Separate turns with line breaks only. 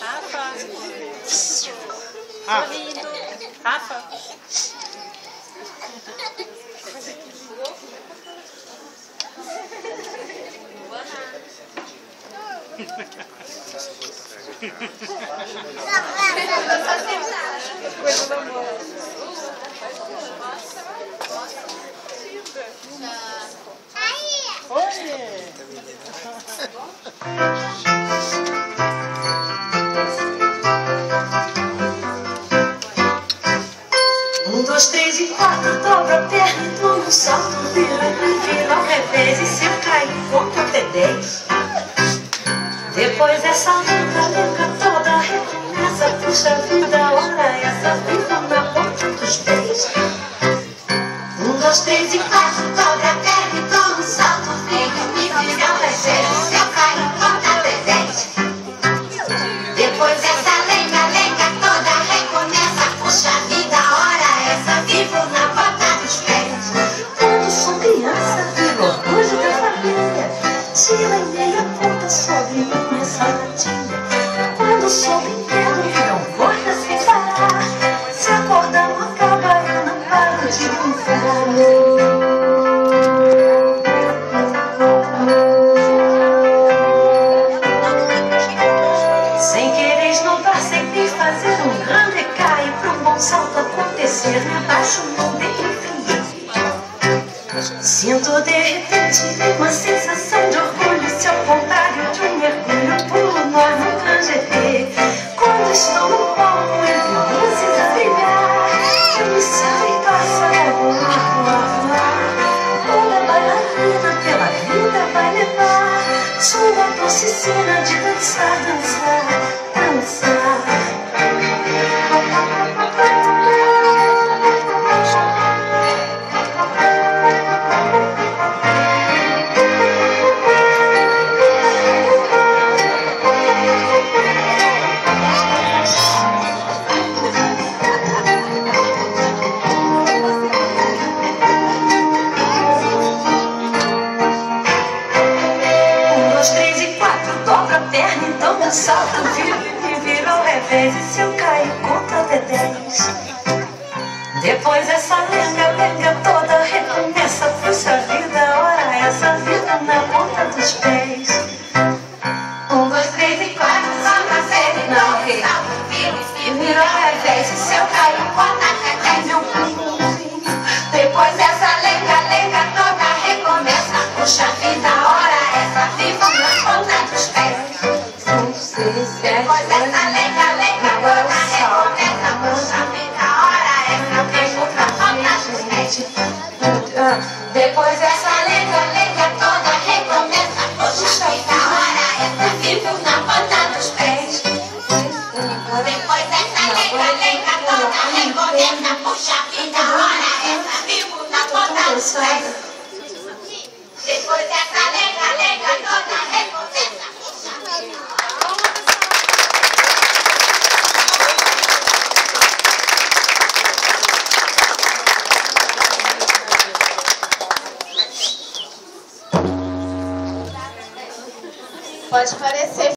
Rafa.
Ah.
Rafa.
Um, dois, três e quatro, dobra a perna dou um salto, Depois essa luta louca toda recomeça, puxa vida, ora essa vida na ponta dos pés. Um, dois, três e quatro, dobra a perna e dou um salto, vira e vira ao revés e se eu cair, conta dez. Depois essa lenga, lenga toda recomeça, puxa vida, ora essa vivo na ponta dos pés. Quando sou criança, vivo orgulho da família, tira e Sinto de repente uma sensação de orgulho se ao contrário de um mergulho pulo no ar. Quando estou no palco entre luzes a brilhar, eu me sinto em passa a voar, voar, voar. Toda bailarina pela vida vai levar sua doce quatro, dobra a perna, então eu salto, viro e viro ao revés. E se eu cair, conta até dez. Depois essa lenga, lenga toda recomeça, puxa vida, ora essa vida na ponta dos pés. Depois essa lenga, lenga toda recomeça, puxa a vida, ora essa viva na ponta dos pés. Depois essa lenga, lenga toda recomeça, puxa vida, ora essa vivo na ponta dos pés. Depois essa
Pode parecer